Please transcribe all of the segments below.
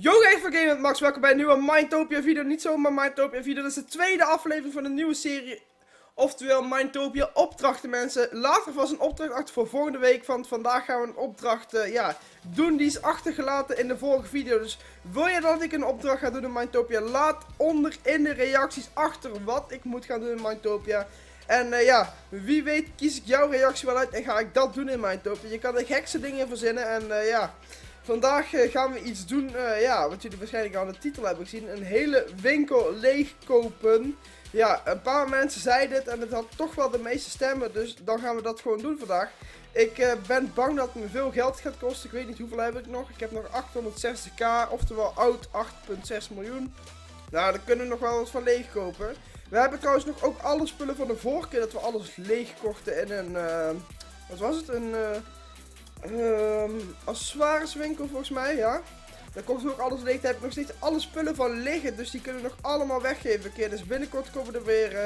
Yo guys van Game met Max, welkom bij een nieuwe Mindtopia video. Niet zomaar Mindtopia video, dit is de tweede aflevering van een nieuwe serie. Oftewel Mindtopia opdrachten mensen. Later was een opdracht achter voor volgende week, want vandaag gaan we een opdracht uh, ja, doen die is achtergelaten in de vorige video. Dus wil je dat ik een opdracht ga doen in Mindtopia, laat onder in de reacties achter wat ik moet gaan doen in Mindtopia. En uh, ja, wie weet kies ik jouw reactie wel uit en ga ik dat doen in Mindtopia. Je kan er gekste dingen verzinnen en uh, ja... Vandaag uh, gaan we iets doen, uh, ja, wat jullie waarschijnlijk al aan de titel hebben gezien. Een hele winkel leegkopen. Ja, een paar mensen zeiden het en het had toch wel de meeste stemmen. Dus dan gaan we dat gewoon doen vandaag. Ik uh, ben bang dat het me veel geld gaat kosten. Ik weet niet hoeveel heb ik nog. Ik heb nog 860k, oftewel oud 8,6 miljoen. Nou, daar kunnen we nog wel wat van leegkopen. We hebben trouwens nog ook alle spullen van de vorige keer dat we alles leeg kochten in een... wat was het? Een... Um, accessoireswinkel volgens mij, ja. Daar kocht ook alles leeg. Daar heb ik nog steeds alle spullen van liggen. Dus die kunnen we nog allemaal weggeven keer. Dus binnenkort komen er weer, uh,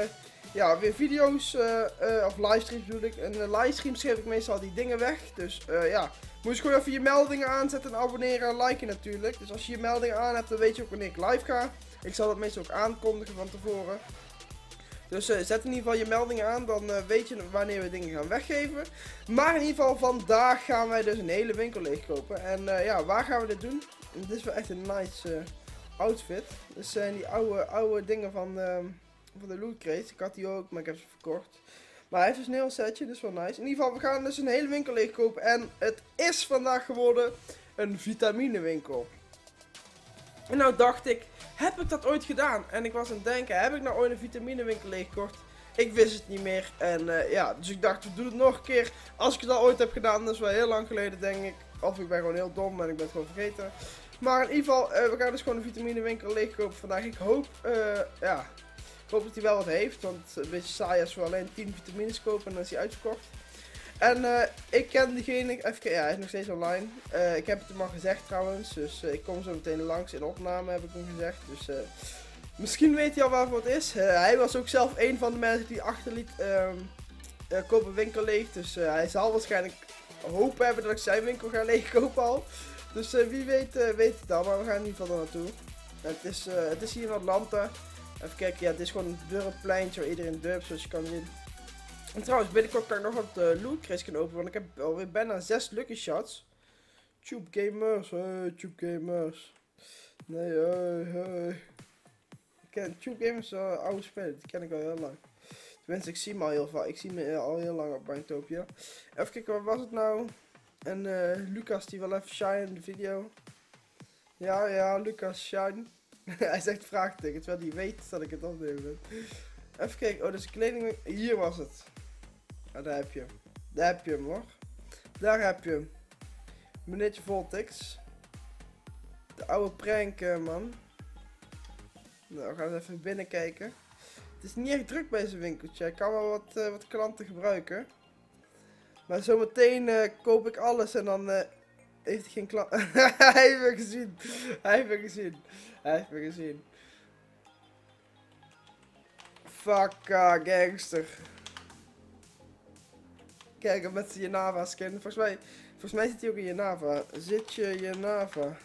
ja, weer video's, uh, uh, of livestreams bedoel ik. En livestreams geef ik meestal die dingen weg. Dus ja, moet je gewoon even je meldingen aanzetten en abonneren en liken natuurlijk. Dus als je je meldingen aan hebt, dan weet je ook wanneer ik live ga. Ik zal dat meestal ook aankondigen van tevoren. Dus uh, zet in ieder geval je meldingen aan, dan uh, weet je wanneer we dingen gaan weggeven. Maar in ieder geval vandaag gaan wij dus een hele winkel leegkopen. En uh, ja, waar gaan we dit doen? Dit is wel echt een nice outfit. Dit zijn die oude, oude dingen van, ehm, van de Loot Crate. Ik had die ook, maar ik heb ze verkocht. Maar hij heeft dus een heel setje, dus wel nice. In ieder geval, we gaan dus een hele winkel leegkopen. En het is vandaag geworden een vitaminewinkel. En nou dacht ik, heb ik dat ooit gedaan? En ik was aan het denken, heb ik nou ooit een vitaminewinkel leeggekocht? Ik wist het niet meer. En uh, ja, dus ik dacht, we doen het nog een keer. Als ik het al ooit heb gedaan, dat is wel heel lang geleden, denk ik. Of ik ben gewoon heel dom en ik ben het gewoon vergeten. Maar in ieder geval, uh, we gaan dus gewoon een vitaminewinkel leegkopen vandaag. Ik hoop, uh, ja, hoop dat hij wel wat heeft. Want een beetje saai als we alleen 10 vitamines kopen en dan is hij uitverkocht. En uh, ik ken diegene, even, ja hij is nog steeds online. Uh, ik heb het hem al gezegd trouwens, dus uh, ik kom zo meteen langs in opname heb ik hem gezegd. Dus misschien weet hij al waarvoor het is. hij was ook zelf een van de mensen die achterliet um, kopen winkel leeg. Dus hij zal waarschijnlijk hopen hebben dat ik zijn winkel ga leegkopen al. Dus wie weet weet het al, maar we gaan in ieder geval er naartoe. Het is, het is hier in Atlanta. Even kijken, ja het is gewoon een dorppleintje waar iedereen durpt zoals je kan zien. En trouwens, binnenkort kan ik nog wat uh, loot crates kunnen openen, want ik heb alweer bijna 6 lucky shots. Tube Gamers, hey, Tube Gamers. Nee, hey, hey. Ik ken Tube Gamers, uh, oude spelen, die ken ik al heel lang. Tenminste, ik zie me al heel vaak, ik zie me al heel lang op Mindtopia. Even kijken, wat was het nou? En uh, Lucas die wel even shine in de video. Ja, ja, Lucas shine. hij zegt vraagteken, terwijl hij weet dat ik het opnemen ben. Even kijken, oh, dus kleding, hier was het. Ah, daar heb je hem. Daar heb je hem hoor. Daar heb je hem. Meneertje Voltix. De oude prank man. Nou, we gaan even binnen kijken. Het is niet echt druk bij zijn winkeltje. Ik kan wel wat, uh, wat klanten gebruiken. Maar zometeen uh, koop ik alles en dan heeft hij geen klant. hij heeft me gezien. Hij heeft me gezien. Hij heeft me gezien. Fuck gangster kijken met je Nava skin. Volgens mij, volgens mij zit hij ook in je Nava. Zit je je Nava?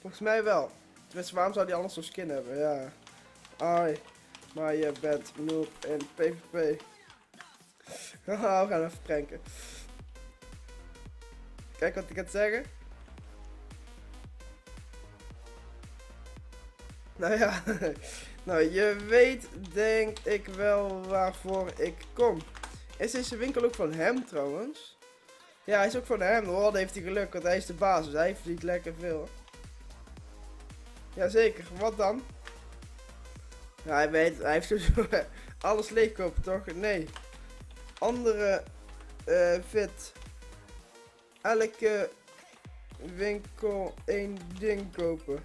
Volgens mij wel. Dus waarom zou hij anders zo'n skin hebben? Ja. Ai. Maar je bent noob in PvP. we gaan even pranken. Kijk wat ik ga zeggen. Nou ja. nou, je weet denk ik wel waarvoor ik kom. Is deze winkel ook van hem trouwens? Ja, hij is ook van hem. Oh, dan heeft hij geluk, want hij is de baas. Dus hij verdient lekker veel. Jazeker, wat dan? Ja, hij weet, hij heeft sowieso alles leegkopen, toch? Nee. Andere uh, fit. Elke winkel één ding kopen.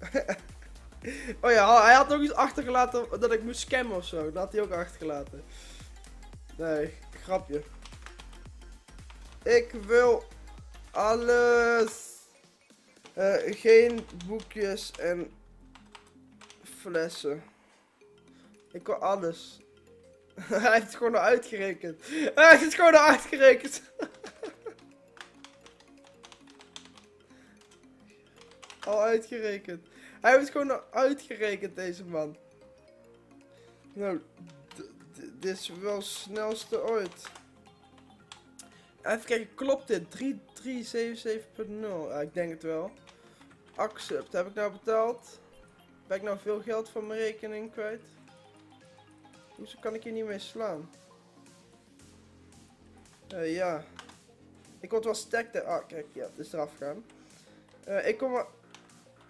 oh ja, hij had ook iets achtergelaten dat ik moest scammen of zo. Dat had hij ook achtergelaten. Nee, grapje. Ik wil alles. Uh, geen boekjes en flessen. Ik wil alles. Hij heeft het gewoon al uitgerekend. Hij heeft het gewoon al uitgerekend. Al uitgerekend. Hij heeft het gewoon al uitgerekend, deze man. Nou, dit is wel snelste ooit. Even kijken, klopt dit? 3377.0. Ja, ik denk het wel. Accept. Heb ik nou betaald? Ben ik nou veel geld van mijn rekening kwijt? Hoezo kan ik hier niet mee slaan? Uh, ja. Ik word wel sterk. Ah, kijk, ja, het is eraf gaan. Uh, ik kom maar...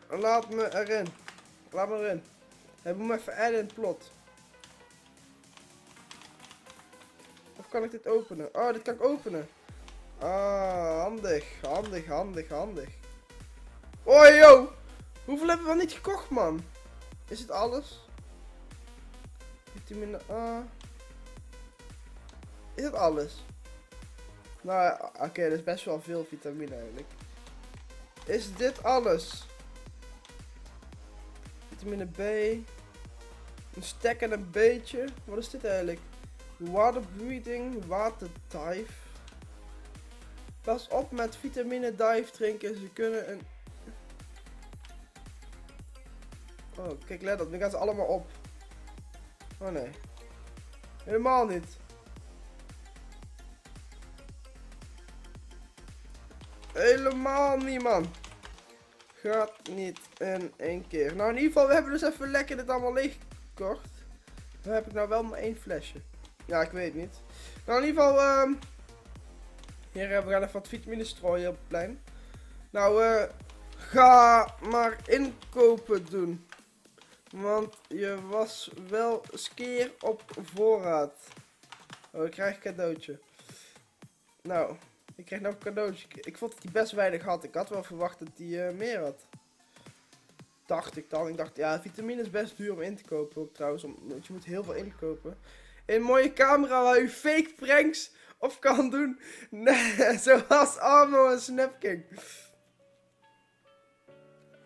Laat me erin. Laat me erin. Hij moet me even adden in het plot. Kan ik dit openen? Oh, dit kan ik openen. Ah, handig, handig, handig, handig. Oh, yo! Hoeveel hebben we al niet gekocht, man? Is het alles? Vitamine A. Is het alles? Nou, oké, okay, dat is best wel veel vitamine eigenlijk. Is dit alles? Vitamine B. Een stek en een beetje. Wat is dit eigenlijk? Water breathing, water dive. Pas op met vitamine dive drinken. Ze kunnen een... Oh, kijk, let op. Nu gaan ze allemaal op. Oh nee. Helemaal niet. Helemaal niet, man. Gaat niet in één keer. Nou, in ieder geval, we hebben dus even lekker dit allemaal leeg gekocht. Dan heb ik nou wel maar één flesje. Ja, ik weet niet. Nou, in ieder geval, um, hier hebben we gaan even wat vitamine strooien op het plein. Nou, uh, ga maar inkopen doen. Want je was wel skeer op voorraad. Oh, ik krijg een cadeautje. Nou, ik krijg nog een cadeautje. Ik vond dat hij best weinig had. Ik had wel verwacht dat hij uh, meer had. Dacht ik dan. Ik dacht, ja, vitamine is best duur om in te kopen ook trouwens. Want je moet heel veel inkopen. Een mooie camera waar je fake pranks op kan doen. Zoals Armo en Snapking.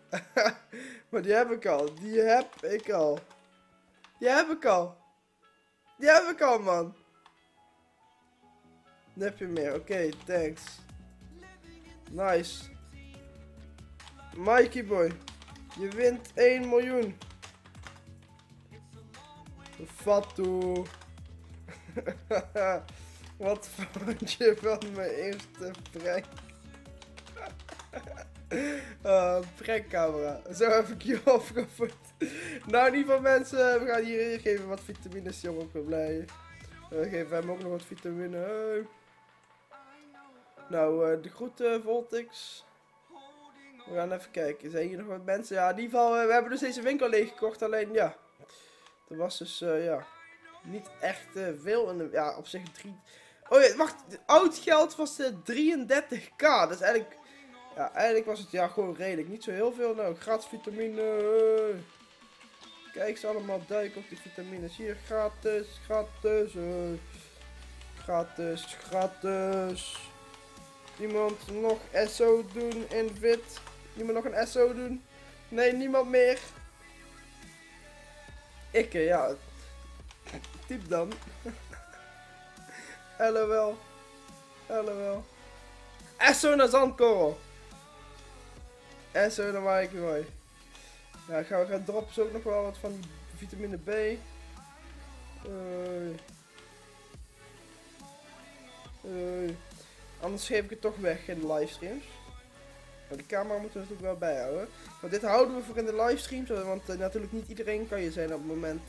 maar die heb ik al. Die heb ik al. Die heb ik al. Die heb ik al, man. Dan je meer. Oké, thanks. Nice. Mikey boy. Je wint 1 miljoen. Fatu. Wat vond je van mijn eerste prank? uh, prankcamera. Zo heb ik je opgevoed. Nou, in ieder geval mensen, we gaan hier geven wat vitamines, jongen. Ik ben blij. We geven hem ook nog wat vitamine. Nou, uh, de groeten, Voltix. We gaan even kijken. Zijn hier nog wat mensen? Ja, in ieder geval, uh, we hebben dus deze winkel leeggekocht. Alleen, ja. Er was dus, ja niet echt uh, veel. En, ja, op zich drie... Oh ja, wacht. Oud geld was uh, 33k. Dat is eigenlijk... Ja, eigenlijk was het ja gewoon redelijk. Niet zo heel veel. Nou, gratis vitamine. Kijk ze allemaal duiken op die vitamines. Hier, gratis, gratis. Uh, gratis, gratis. Iemand nog SO doen in wit? Iemand nog een SO doen? Nee, niemand meer. Ik, ja, Typ dan. LOL. LOL. Esso naar zandkorrel. Esso naar waar ik mooi. Ja, gaan we gaan ze ook nog wel wat van vitamine B. Uh, uh, anders geef ik het toch weg in de livestreams. Maar de camera moeten we natuurlijk wel bijhouden. Maar dit houden we voor in de livestreams, want uh, natuurlijk niet iedereen kan je zijn op het moment.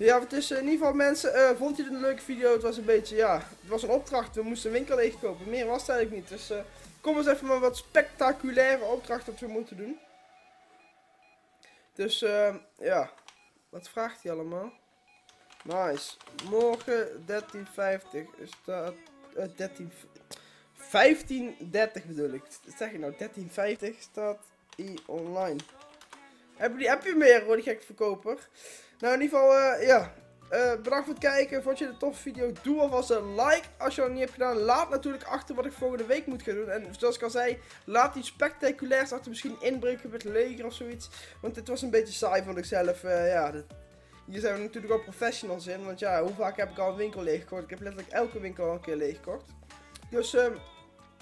Ja, het is in ieder geval mensen, uh, vond je het een leuke video? Het was een beetje, ja, het was een opdracht. We moesten een winkel leegkopen. Meer was het eigenlijk niet. Dus uh, kom eens even met wat spectaculaire opdracht dat we moeten doen. Dus uh, ja, wat vraagt hij allemaal? Nice. Morgen 13.50 staat, uh, 13, 15.30 bedoel ik. Zeg je nou? 13.50 staat i online. Heb je, die, heb je meer hoor, die gekke verkoper? Nou, in ieder geval, uh, ja. Uh, bedankt voor het kijken. Vond je het een toffe video? Doe alvast een like. Als je dat niet hebt gedaan, laat natuurlijk achter wat ik volgende week moet gaan doen. En zoals ik al zei, laat iets spectaculairs achter. Misschien inbreken met leger of zoiets. Want dit was een beetje saai, vond ik. Uh, ja, dit, hier zijn we natuurlijk ook professionals in. Want ja, hoe vaak heb ik al een winkel leeggekocht? Ik heb letterlijk elke winkel al een keer leeggekocht. Dus, uh,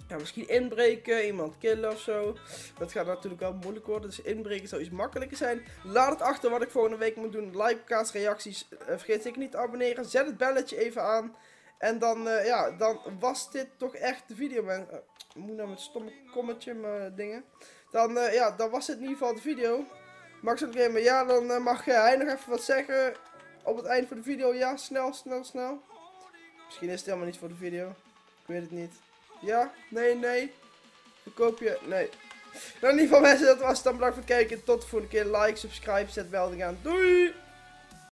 ja, misschien inbreken, iemand killen of zo. Dat gaat natuurlijk wel moeilijk worden. Dus inbreken zou iets makkelijker zijn. Laat het achter wat ik volgende week moet doen. Like, kaas, reacties. Uh, vergeet zeker niet te abonneren. Zet het belletje even aan. En dan, uh, ja, dan was dit toch echt de video. Man. Uh, moet nou met stomme kommetje dingen. Dan, ja, dan was dit in ieder geval de video. Max het gamer, ja, dan mag hij nog even wat zeggen. Op het eind van de video, ja, snel, snel, snel. Misschien is het helemaal niet voor de video. Ik weet het niet. Ja? Nee? Nee? Verkoop je? Nee. Nou, in ieder geval mensen, dat was het dan. Bedankt voor het kijken. Tot de volgende keer. Like, subscribe, zet melding aan. Doei!